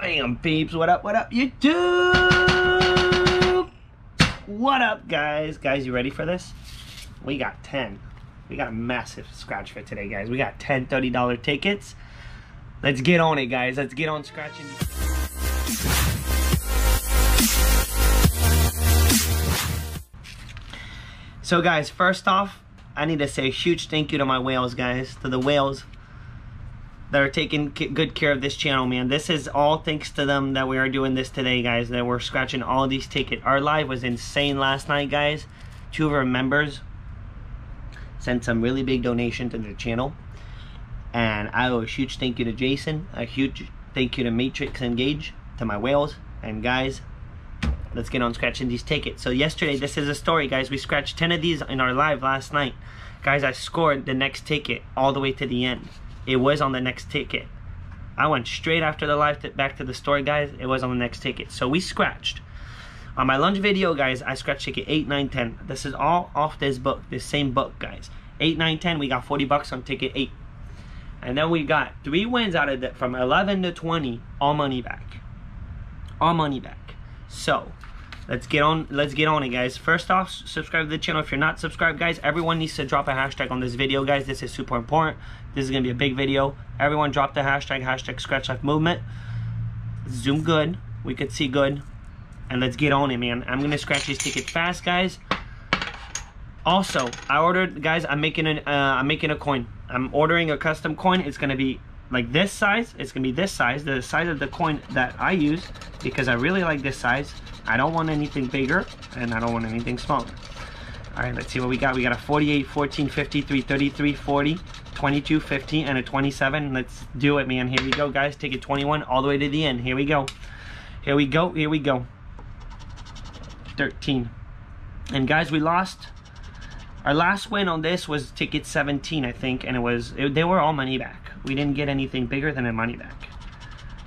Bam, peeps. What up, what up, YouTube? What up, guys? Guys, you ready for this? We got 10. We got a massive scratch for today, guys. We got 10 $30 tickets. Let's get on it, guys. Let's get on scratching. So, guys, first off, I need to say a huge thank you to my whales, guys. To the whales that are taking good care of this channel, man. This is all thanks to them that we are doing this today, guys. That we're scratching all these tickets. Our live was insane last night, guys. Two of our members sent some really big donation to the channel. And I owe a huge thank you to Jason. A huge thank you to Matrix Engage, to my whales. And guys, let's get on scratching these tickets. So yesterday, this is a story, guys. We scratched 10 of these in our live last night. Guys, I scored the next ticket all the way to the end it was on the next ticket. I went straight after the live back to the store, guys. It was on the next ticket. So we scratched. On my lunch video, guys, I scratched ticket 8, 9, 10. This is all off this book, this same book, guys. 8, 9, 10, we got 40 bucks on ticket 8. And then we got three wins out of that from 11 to 20, all money back. All money back. So, let's get on let's get on it guys. First off subscribe to the channel if you're not subscribed guys. Everyone needs to drop a hashtag on this video guys. This is super important. This is gonna be a big video. Everyone drop the hashtag hashtag scratch life movement. Zoom good. We could see good. And let's get on it man. I'm gonna scratch these tickets fast guys. Also i ordered guys i'm making an uh, i'm making a coin. I'm ordering a custom coin. It's gonna be like this size it's gonna be this size the size of the coin that i use because i really like this size I don't want anything bigger and I don't want anything smaller. All right, let's see what we got. We got a 48, 14, 53, 33, 40, 22, 50, and a 27. Let's do it, man. Here we go, guys. Take it 21 all the way to the end. Here we go. Here we go. Here we go. 13. And guys, we lost. Our last win on this was ticket 17, I think, and it was it, they were all money back. We didn't get anything bigger than a money back.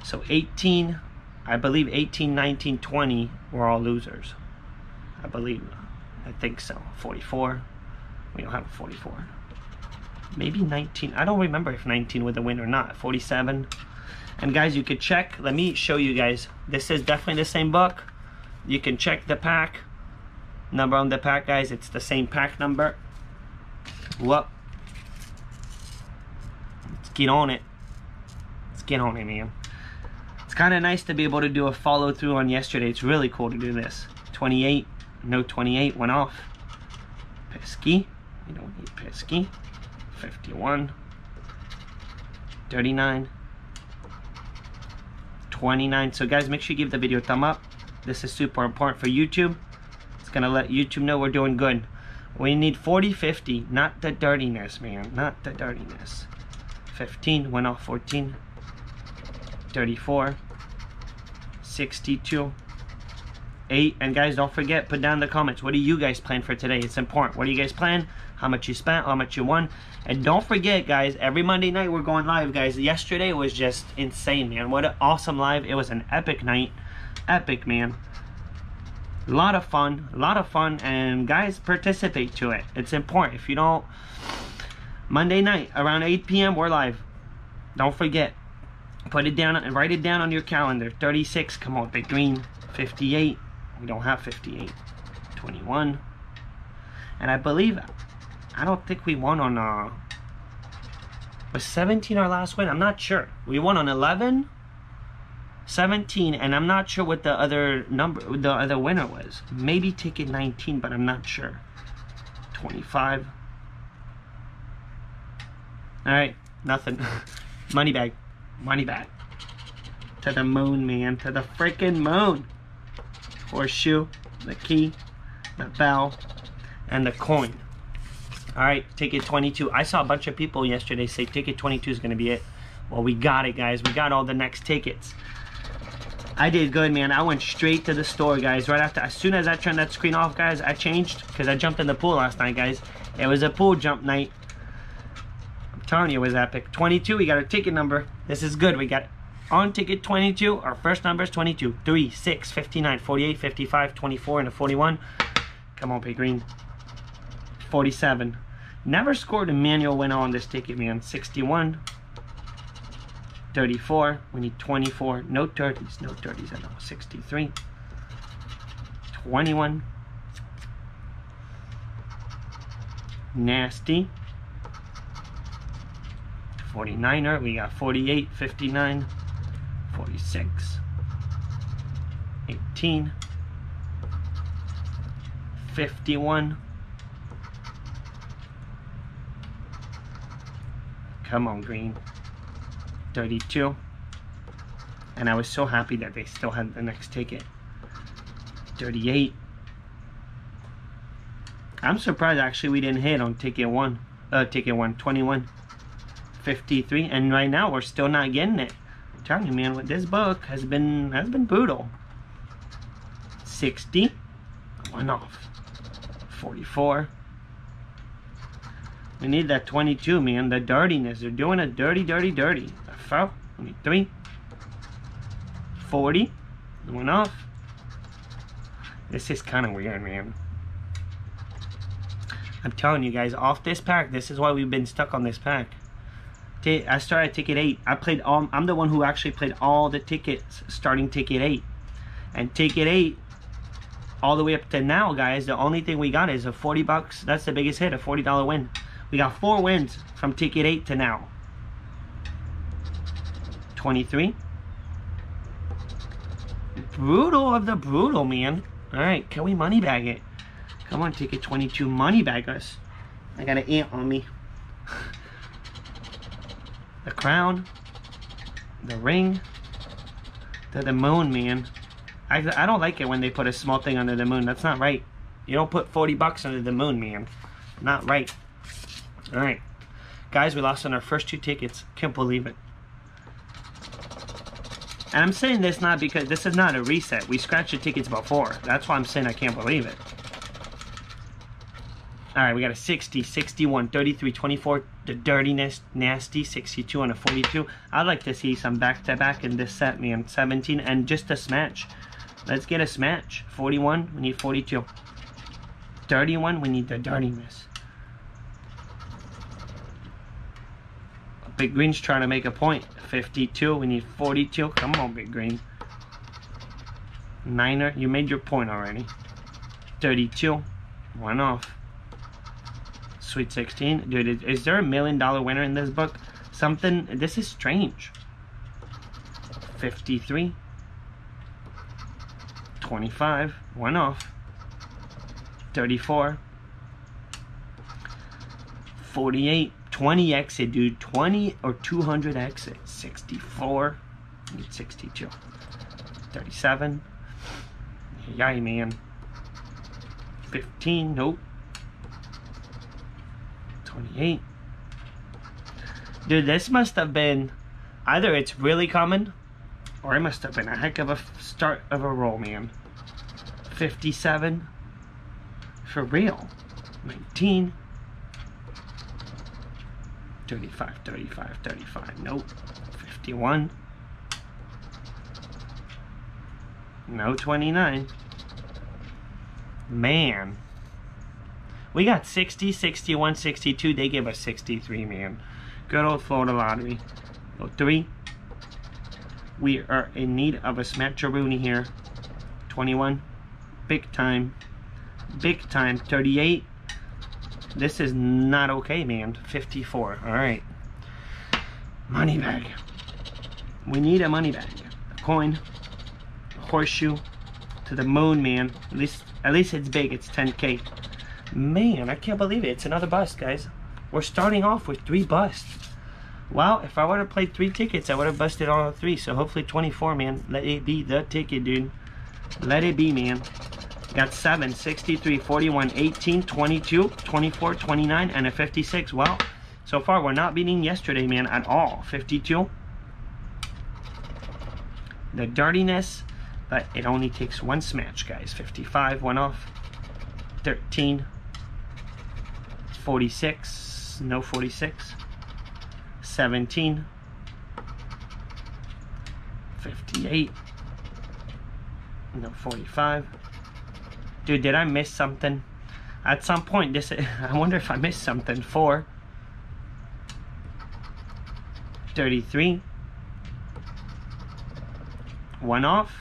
So 18, I believe 18, 19, 20 were all losers. I believe. I think so. 44. We don't have a 44. Maybe 19. I don't remember if 19 was a win or not. 47. And guys, you could check. Let me show you guys. This is definitely the same book. You can check the pack. Number on the pack, guys. It's the same pack number. Whoop. Get on it. Let's get on it, man. It's kind of nice to be able to do a follow through on yesterday. It's really cool to do this. 28, no 28 went off. Pesky, we don't need pesky. 51, 39, 29. So guys, make sure you give the video a thumb up. This is super important for YouTube. It's gonna let YouTube know we're doing good. We need 40, 50, not the dirtiness, man, not the dirtiness. 15, went off 14. 34 62 8 and guys don't forget put down the comments. What do you guys plan for today? It's important. What do you guys plan? How much you spent? How much you won? And don't forget guys every monday night we're going live guys. Yesterday was just insane man. What an awesome live. It was an epic night. Epic man. A lot of fun. A lot of fun. And guys participate to it. It's important. If you don't monday night around 8 p.m we're live don't forget Put it down and write it down on your calendar. 36, come on, big green. 58, we don't have 58. 21. And I believe, I don't think we won on, uh, was 17 our last win? I'm not sure. We won on 11, 17, and I'm not sure what the other number, the other winner was. Maybe ticket 19, but I'm not sure. 25. All right, nothing. Money bag money back. To the moon, man. To the freaking moon. Horseshoe, the key, the bell, and the coin. Alright, ticket 22. I saw a bunch of people yesterday say ticket 22 is going to be it. Well, we got it, guys. We got all the next tickets. I did good, man. I went straight to the store, guys. Right after, as soon as I turned that screen off, guys, I changed because I jumped in the pool last night, guys. It was a pool jump night telling you it was epic. 22, we got our ticket number. This is good. We got on ticket 22. Our first number is 22. 3, 6, 59, 48, 55, 24, and a 41. Come on, Pay Green. 47. Never scored a manual winner on this ticket, man. 61. 34. We need 24. No 30s. No 30s at all. 63. 21. Nasty. 49er. We got 48, 59, 46, 18, 51. Come on, green. 32. And I was so happy that they still had the next ticket. 38. I'm surprised actually we didn't hit on ticket one. Uh, ticket one, 21. 53. And right now we're still not getting it. I'm telling you, man, with this book has been has been brutal. 60. One off. 44. We need that 22, man. The dirtiness. They're doing a dirty, dirty, dirty. A foul. We need 40. One off. This is kind of weird, man. I'm telling you guys, off this pack, this is why we've been stuck on this pack. I started ticket 8. I played all, I'm the one who actually played all the tickets starting ticket 8. And ticket 8, all the way up to now, guys, the only thing we got is a 40 bucks. That's the biggest hit, a $40 win. We got four wins from ticket 8 to now. 23. Brutal of the brutal, man. Alright, can we money bag it? Come on, ticket 22, money bag us. I got an ant on me. The crown. The ring. The, the moon, man. I, I don't like it when they put a small thing under the moon. That's not right. You don't put 40 bucks under the moon, man. Not right. Alright. Guys, we lost on our first two tickets. Can't believe it. And I'm saying this not because this is not a reset. We scratched the tickets before. That's why I'm saying I can't believe it. Alright, we got a 60, 61, 33, 24, the dirtiness, nasty, 62 and a 42. I'd like to see some back-to-back -back in this set, man. 17 and just a smash. Let's get a smash. 41, we need 42. 31, we need the dirtiness. Big Green's trying to make a point. 52. We need 42. Come on, Big Green. Niner, you made your point already. 32. One off. Sweet 16. Dude, is there a million dollar winner in this book? Something, this is strange. 53. 25. One off. 34. 48. 20 exit, dude. 20 or 200 exit. 64. Need 62. 37. Yay, man. 15. Nope. 28. Dude, this must have been... Either it's really common, or it must have been a heck of a start of a roll, man. 57. For real. 19. 35, 35, 35. Nope. 51. No 29. Man. We got 60, 61, 62. They gave us 63, man. Good old Florida Lottery. Oh, three. We are in need of a smatcheroonie here. 21. Big time. Big time. 38. This is not okay, man. 54. All right. Money bag. We need a money bag. A coin. A horseshoe. To the moon, man. At least, at least it's big. It's 10K. Man, I can't believe it. It's another bust, guys. We're starting off with three busts. Well, if I would have played three tickets, I would have busted all three. So hopefully 24, man. Let it be the ticket, dude. Let it be, man. Got 7, 63, 41, 18, 22, 24, 29, and a 56. Well, so far we're not beating yesterday, man, at all. 52. The dirtiness, but it only takes one smash, guys. 55, one off. 13. 46, no 46. 17. 58. No 45. Dude, did I miss something? At some point, this I wonder if I missed something. 4. 33. One off.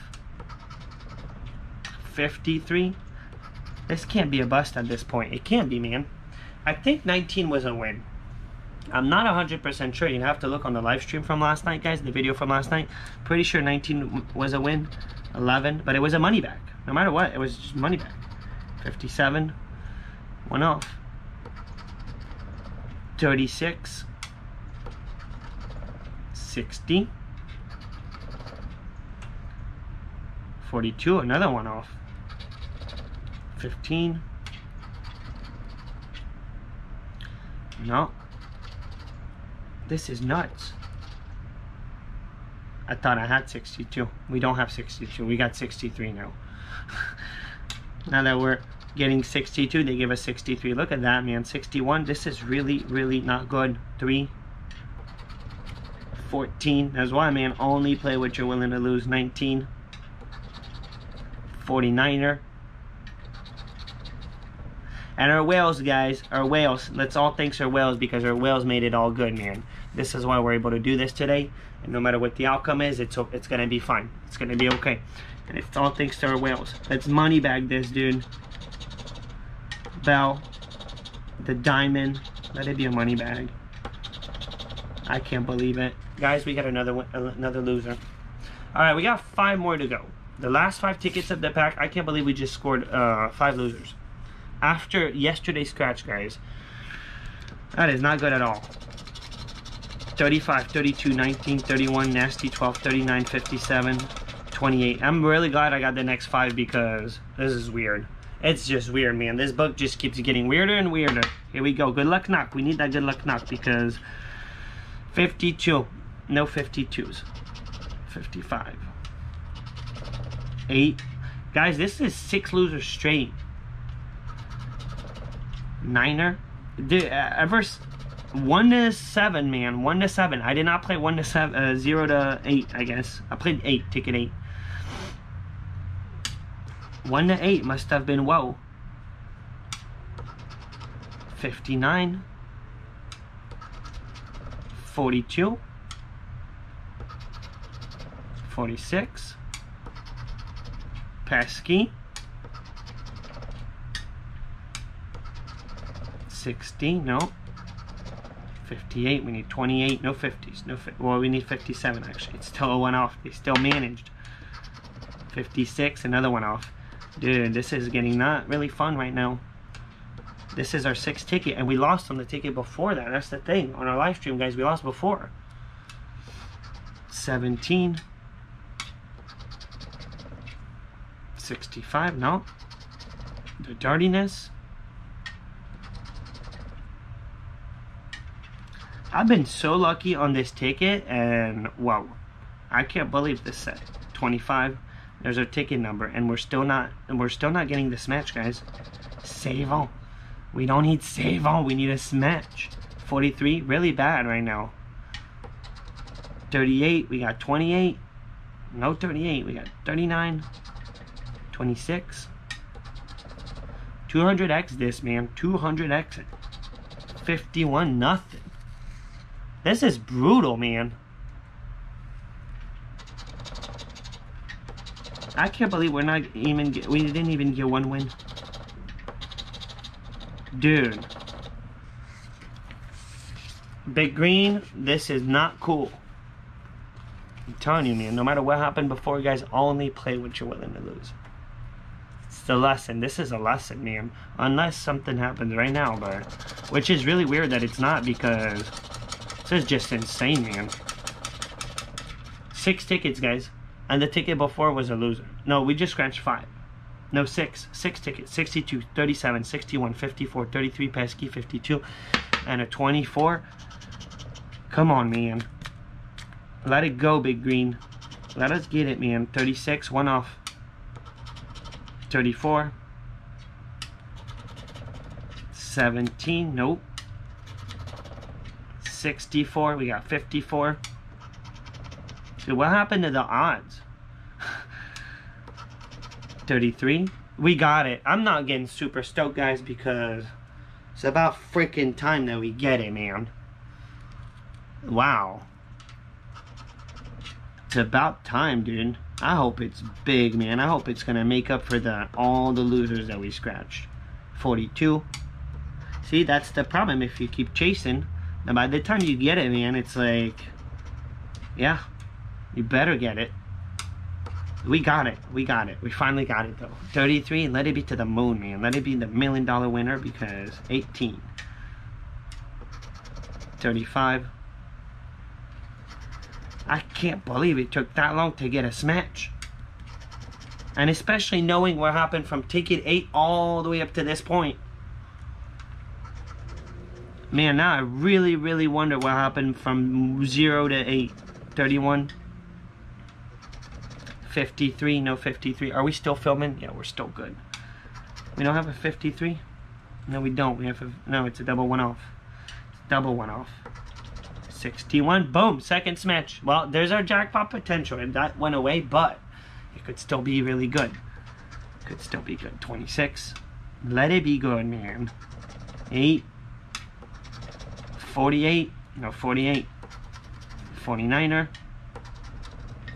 53. This can't be a bust at this point. It can't be, man. I think 19 was a win. I'm not 100% sure. You have to look on the live stream from last night, guys, the video from last night. Pretty sure 19 was a win. 11, but it was a money back. No matter what, it was just money back. 57, one off. 36, 60, 42, another one off. 15, no. This is nuts. I thought I had 62. We don't have 62. We got 63 now. now that we're getting 62, they give us 63. Look at that, man. 61. This is really, really not good. 3. 14. That's why, man. Only play what you're willing to lose. 19. 49er. And our whales, guys, our whales. Let's all thanks our whales because our whales made it all good, man. This is why we're able to do this today. And no matter what the outcome is, it's it's gonna be fine. It's gonna be okay. And it's all thanks to our whales. Let's money bag this, dude. Bell, the diamond. Let it be a money bag. I can't believe it, guys. We got another one, another loser. All right, we got five more to go. The last five tickets of the pack. I can't believe we just scored uh, five losers after yesterday's scratch, guys. That is not good at all. 35, 32, 19, 31, nasty, 12, 39, 57, 28. I'm really glad I got the next five because this is weird. It's just weird, man. This book just keeps getting weirder and weirder. Here we go. Good luck knock. We need that good luck knock because 52. No 52s. 55. 8. Guys, this is six losers straight. Niner. Dude, uh, ever one to seven, man. One to seven. I did not play one to seven. Uh, zero to eight, I guess. I played eight. Ticket eight. One to eight must have been whoa. Fifty-nine. Forty-two. Forty-six. Pesky. 60, no. 58, we need 28, no 50s, no, well we need 57 actually, it's still a one off, they still managed. 56, another one off. Dude, this is getting not really fun right now. This is our sixth ticket, and we lost on the ticket before that, that's the thing. On our live stream, guys, we lost before. 17. 65, no. The dardiness. I've been so lucky on this ticket and wow, I can't believe this set. 25. There's our ticket number and we're still not and we're still not getting this match, guys. Save on. We don't need save on, we need a smash. 43, really bad right now. 38, we got 28. No 38, we got 39. 26. 200x this, man. 200x 51, nothing. This is brutal, man. I can't believe we're not even get, we didn't even get one win. Dude. Big Green, this is not cool. I'm telling you, man, no matter what happened before, you guys only play what you're willing to lose. It's the lesson. This is a lesson, man. Unless something happens right now, but... Which is really weird that it's not because this is just insane, man. Six tickets, guys. And the ticket before was a loser. No, we just scratched five. No, six. Six tickets. 62, 37, 61, 54, 33, pesky, 52, and a 24. Come on, man. Let it go, Big Green. Let us get it, man. 36, one off. 34. 17, nope. 64. We got 54. Dude, what happened to the odds? 33. We got it. I'm not getting super stoked, guys, because it's about freaking time that we get it, man. Wow. It's about time, dude. I hope it's big, man. I hope it's gonna make up for the all the losers that we scratched. 42. See, that's the problem if you keep chasing. And by the time you get it, man, it's like, yeah, you better get it. We got it. We got it. We finally got it, though. 33, let it be to the moon, man. Let it be the million dollar winner because 18. 35. I can't believe it took that long to get a smash. And especially knowing what happened from ticket 8 all the way up to this point. Man, now I really, really wonder what happened from 0 to 8. 31. 53, no 53. Are we still filming? Yeah, we're still good. We don't have a 53? No, we don't. We have a, no, it's a double one off. Double one off. 61. Boom, second smash. Well, there's our jackpot potential, and that went away, but it could still be really good. Could still be good. 26. Let it be good, man. 8. 48. No, 48. 49er.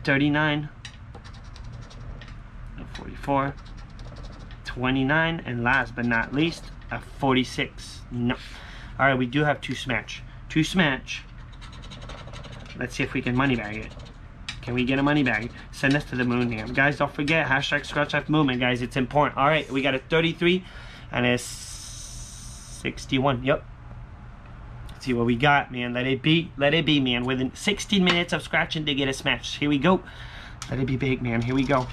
39. No, 44. 29. And last but not least, a 46. No. Alright, we do have two smash. Two smash. Let's see if we can money bag it. Can we get a money bag? Send us to the moon, man. Guys, don't forget, hashtag Scratch Life Movement, guys. It's important. All right, we got a 33 and a 61. Yep. See what we got, man. Let it be. Let it be, man. Within 16 minutes of scratching to get a smash. Here we go. Let it be big, man. Here we go.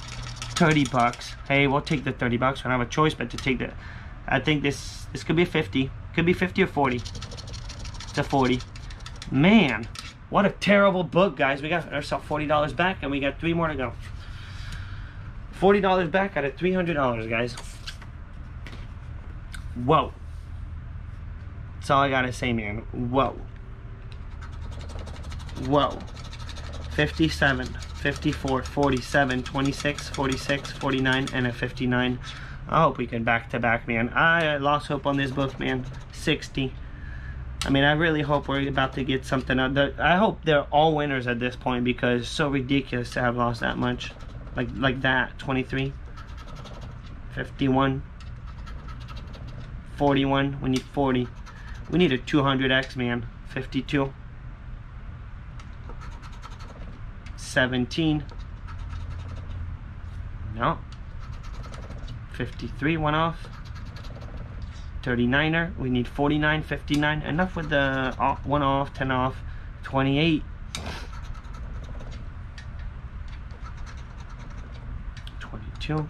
30 bucks. Hey, we'll take the 30 bucks. We don't have a choice but to take the... I think this this could be 50. Could be 50 or 40. It's a 40. Man. What a terrible book, guys. We got ourselves $40 back, and we got three more to go. $40 back out of $300, guys. Whoa. That's all I gotta say, man. Whoa. Whoa. 57, 54, 47, 26, 46, 49, and a 59. I hope we can back to back, man. I lost hope on this book, man. 60. I mean, I really hope we're about to get something out. I hope they're all winners at this point because it's so ridiculous to have lost that much. Like like that. 23. 51. 41. We need 40. We need a 200x, man. 52. 17. No. 53 one off. 39er. We need 49, 59. Enough with the off, one off, 10 off. 28. 22.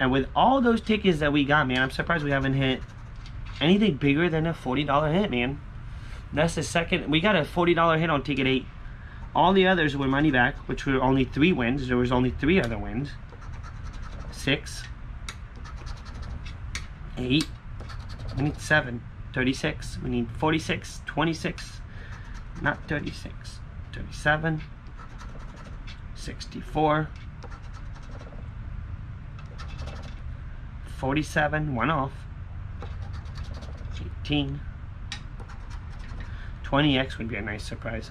And with all those tickets that we got, man, I'm surprised we haven't hit anything bigger than a $40 hit, man. That's the second. We got a $40 hit on ticket 8. All the others were money back, which were only three wins. There was only three other wins. Six. Eight. We need seven. 36. We need 46. 26. Not 36. 37. 64. 47. One off. 18. 20x would be a nice surprise.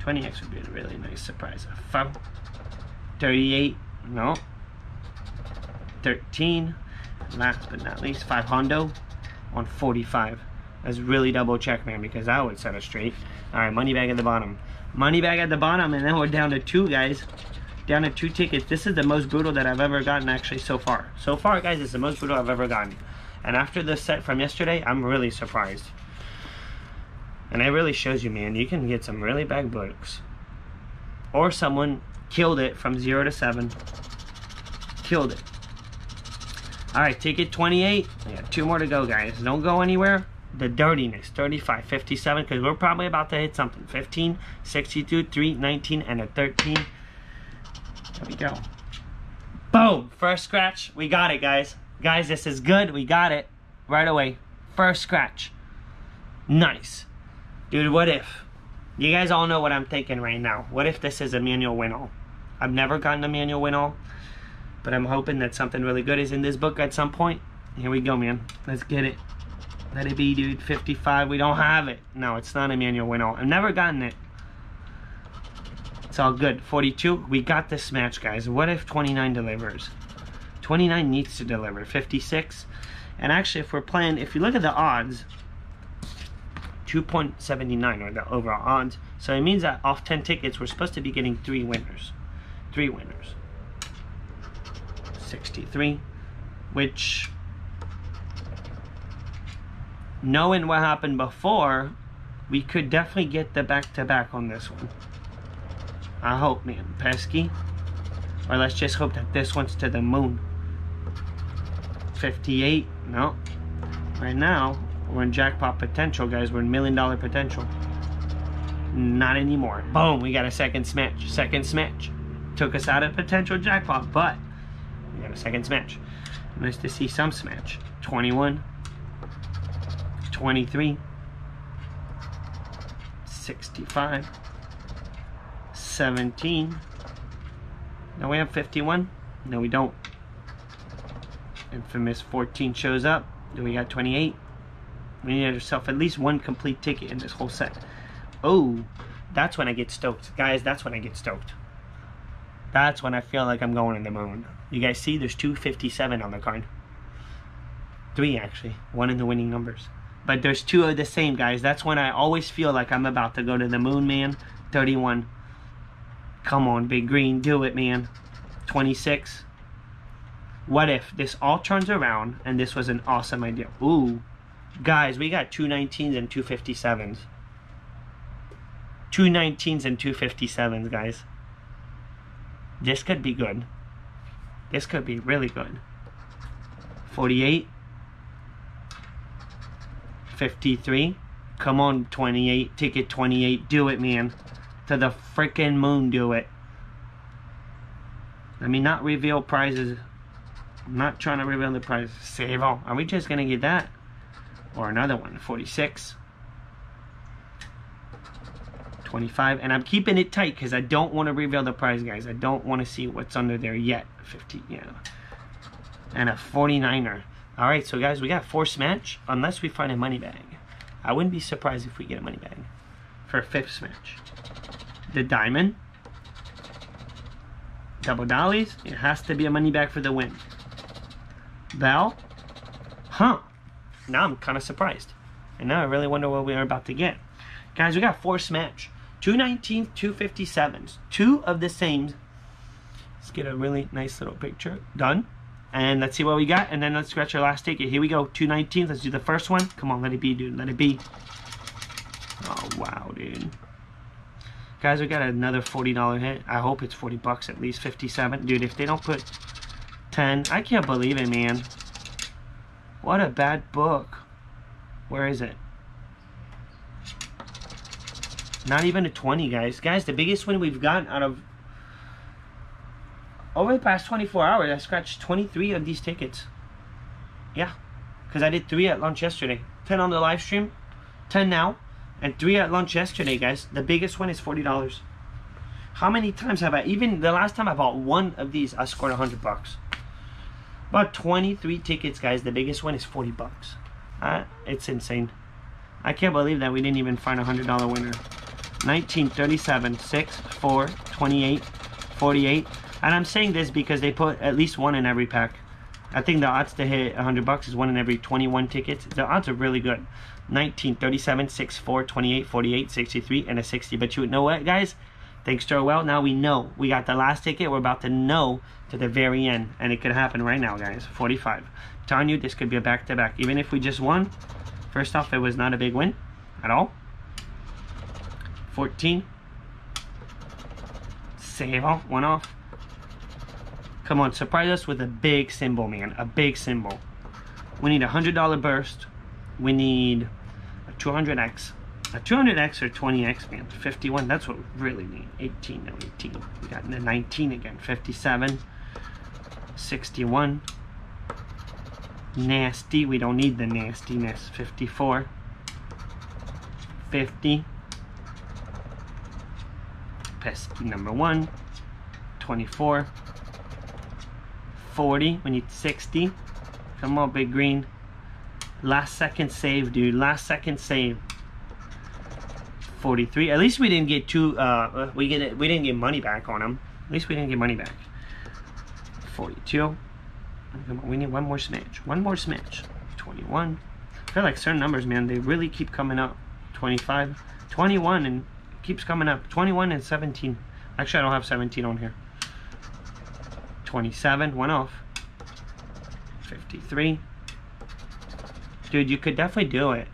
20x would be a really nice surprise. 38, no. 13, last but not least, 5 Hondo on 45. That's really double check, man, because I would set us straight. All right, money bag at the bottom. Money bag at the bottom, and then we're down to two, guys. Down to two tickets. This is the most brutal that I've ever gotten, actually, so far. So far, guys, it's the most brutal I've ever gotten. And after the set from yesterday, I'm really surprised. And it really shows you, man, you can get some really bad books. Or someone killed it from 0 to 7. Killed it. Alright, ticket 28. We got two more to go, guys. Don't go anywhere. The dirtiness, 35, 57, because we're probably about to hit something. 15, 62, 3, 19, and a 13. There we go. Boom! First scratch. We got it, guys. Guys, this is good. We got it right away. First scratch. Nice. Dude, what if? You guys all know what I'm thinking right now. What if this is a manual win-all? I've never gotten a manual win-all, but I'm hoping that something really good is in this book at some point. Here we go, man. Let's get it. Let it be, dude. 55. We don't have it. No, it's not a manual win-all. I've never gotten it. It's all good. 42. We got this match, guys. What if 29 delivers? 29 needs to deliver. 56. And actually, if we're playing, if you look at the odds, 2.79 or the overall odds. So it means that off 10 tickets, we're supposed to be getting three winners. Three winners. 63, which, knowing what happened before, we could definitely get the back-to-back -back on this one. I hope, man. Pesky. Or let's just hope that this one's to the moon. 58. No. Right now, we're in jackpot potential, guys. We're in million dollar potential. Not anymore. Boom, we got a second smash. Second smash. Took us out of potential jackpot, but we got a second smash. Nice to see some smash. 21. 23. 65. 17. Now we have 51. No, we don't. Infamous 14 shows up. Then we got 28. We need ourselves at least one complete ticket in this whole set. Oh, that's when I get stoked. Guys, that's when I get stoked. That's when I feel like I'm going to the moon. You guys see there's 257 on the card. Three, actually. One in the winning numbers. But there's two of the same, guys. That's when I always feel like I'm about to go to the moon, man. 31. Come on, Big Green. Do it, man. 26. What if this all turns around and this was an awesome idea? Ooh. Guys, we got 219s and 257s. 219s and 257s, guys. This could be good. This could be really good. 48. 53. Come on, 28. Ticket 28. Do it, man. To the freaking moon, do it. Let me not reveal prizes. I'm not trying to reveal the prizes. Save all. Are we just going to get that? or another one 46 25 and I'm keeping it tight because I don't want to reveal the prize guys I don't want to see what's under there yet 50 yeah and a 49er alright so guys we got force match unless we find a money bag I wouldn't be surprised if we get a money bag for a fifth match the diamond double dollies it has to be a money bag for the win bell huh now I'm kind of surprised. And now I really wonder what we are about to get. Guys, we got four smash. 219, 257s. Two 57s, two of the same. Let's get a really nice little picture. Done. And let's see what we got. And then let's scratch our last ticket. Here we go. two 219. Let's do the first one. Come on, let it be, dude. Let it be. Oh, wow, dude. Guys, we got another $40 hit. I hope it's 40 bucks at least. 57. Dude, if they don't put 10, I can't believe it, man. What a bad book. Where is it? Not even a 20, guys. Guys, the biggest win we've gotten out of... Over the past 24 hours, I scratched 23 of these tickets. Yeah. Because I did 3 at lunch yesterday. 10 on the live stream. 10 now. And 3 at lunch yesterday, guys. The biggest one is $40. How many times have I... Even the last time I bought one of these, I scored 100 bucks. About 23 tickets, guys. The biggest one is 40 bucks. Uh, it's insane. I can't believe that we didn't even find a $100 winner. 1937, 6, 4, 28, 48. And I'm saying this because they put at least one in every pack. I think the odds to hit 100 bucks is one in every 21 tickets. The odds are really good. 19, 37, 6, 4, 28, 48, 63, and a 60. But you know what, guys? Thanks to our well, now we know. We got the last ticket. We're about to know to the very end. And it could happen right now, guys. 45. I'm telling you, this could be a back-to-back. -back. Even if we just won, first off, it was not a big win at all. 14. Save off, one off. Come on, surprise us with a big symbol, man. A big symbol. We need a $100 burst. We need a 200X. A 200X or 20X, man. 51, that's what we really need. 18, no, 18. We got the 19 again. 57. 61. Nasty, we don't need the nastiness. 54. 50. Pesky number one. 24. 40, we need 60. Come on, big green. Last second save, dude. Last second save. 43. At least we didn't get two. Uh, we get it. We didn't get money back on them. At least we didn't get money back. 42. Come on, we need one more smash. One more smash. 21. I feel like certain numbers, man, they really keep coming up. 25, 21, and keeps coming up. 21 and 17. Actually, I don't have 17 on here. 27, one off. 53. Dude, you could definitely do it.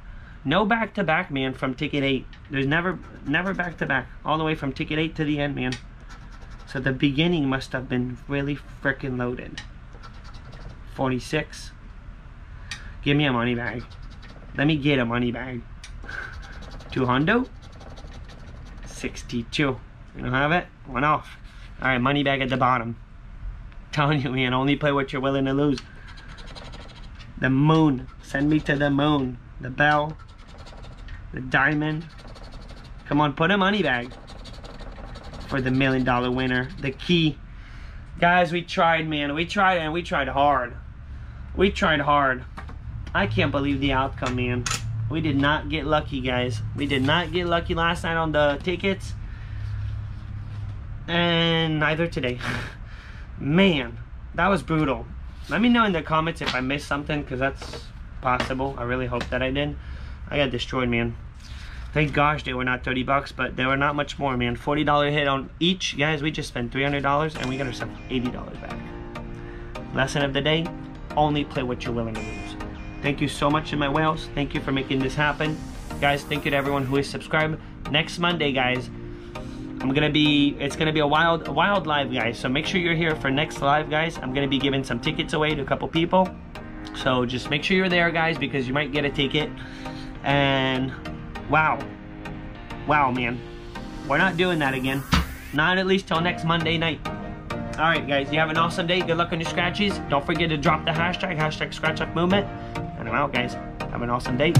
No back-to-back, -back, man, from ticket 8. There's never, never back-to-back. -back, all the way from ticket 8 to the end, man. So the beginning must have been really freaking loaded. 46. Give me a money bag. Let me get a money bag. 200. 62. You don't have it? One off. Alright, money bag at the bottom. Telling you, man, only play what you're willing to lose. The moon. Send me to the moon. The bell. The diamond. Come on, put a money bag for the million dollar winner. The key. Guys, we tried, man. We tried and we tried hard. We tried hard. I can't believe the outcome, man. We did not get lucky, guys. We did not get lucky last night on the tickets. And neither today. man, that was brutal. Let me know in the comments if I missed something, because that's possible. I really hope that I did. I got destroyed, man. Thank gosh they were not 30 bucks, but they were not much more, man. $40 hit on each. Guys, we just spent $300 and we got ourselves $80 back. Lesson of the day, only play what you're willing to lose. Thank you so much to my whales. Thank you for making this happen. Guys, thank you to everyone who is subscribed. Next Monday, guys, I'm gonna be, it's gonna be a wild, wild live, guys. So make sure you're here for next live, guys. I'm gonna be giving some tickets away to a couple people. So just make sure you're there, guys, because you might get a ticket. And wow, wow, man. We're not doing that again. Not at least till next Monday night. All right, guys, you have an awesome day. Good luck on your scratches. Don't forget to drop the hashtag, hashtag scratch up movement. And I'm out, guys. Have an awesome day.